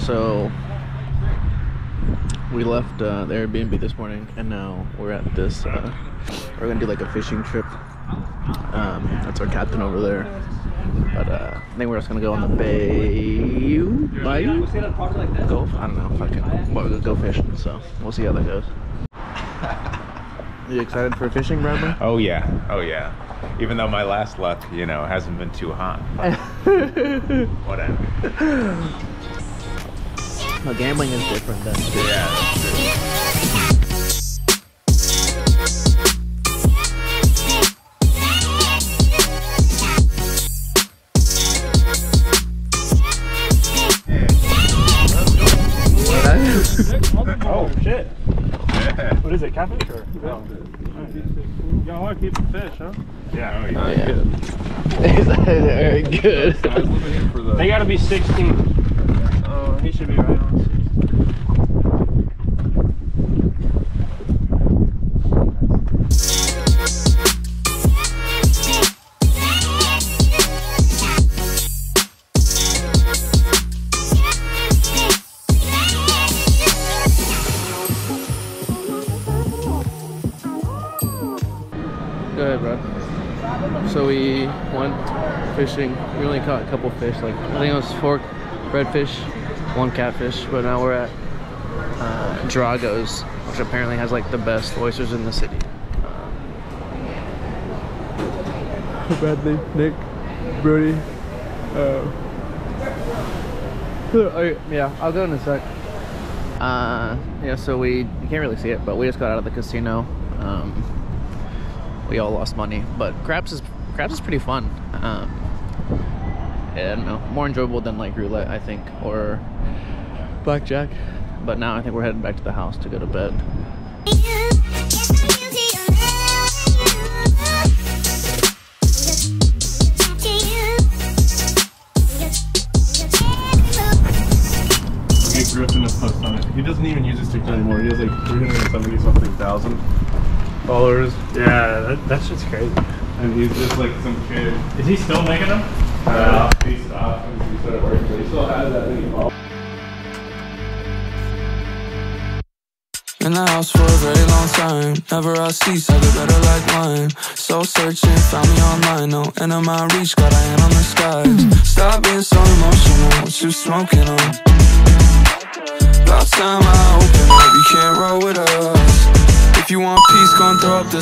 So we left uh, the Airbnb this morning, and now we're at this. Uh, we're gonna do like a fishing trip. Um, that's our captain over there. But uh, I think we're just gonna go on the bay, bayou, Gulf. I don't know can. Well, we'll go fishing. So we'll see how that goes. Are you excited for fishing, Bradley? Oh yeah, oh yeah. Even though my last luck, you know, hasn't been too hot. Whatever. No, gambling is different than Yeah, that's. Oh shit! Yeah. What is it? Catfish or? Oh. Y'all want to keep the fish, huh? Yeah. Oh, Oh, yeah. Very good. They got to be 16. Should be right on. 16. Go ahead, bro. So we went fishing. We only caught a couple fish. Like I think it was four redfish, one catfish. But now we're at uh, Drago's, which apparently has like the best oysters in the city. Uh, Bradley, Nick, Brody. Uh, yeah, I'll go in a sec. Uh, yeah, so we you can't really see it, but we just got out of the casino. Um, we all lost money, but craps is craps is pretty fun. Um, I don't know, more enjoyable than like roulette, I think, or blackjack. But now I think we're heading back to the house to go to bed. get Griffin to post on it. He doesn't even use his TikTok anymore. He has like 370 something thousand followers, Yeah, that, that's just crazy. and he's just like some kid. Is he still making them? And. In the house for a very long time. Never I I get better like wine. Soul searching, found me online. No end of my reach, got a hand on the skies. Stop being so emotional, what you smoking on? About time I open up, you can't roll with us. If you want peace, gon' throw up the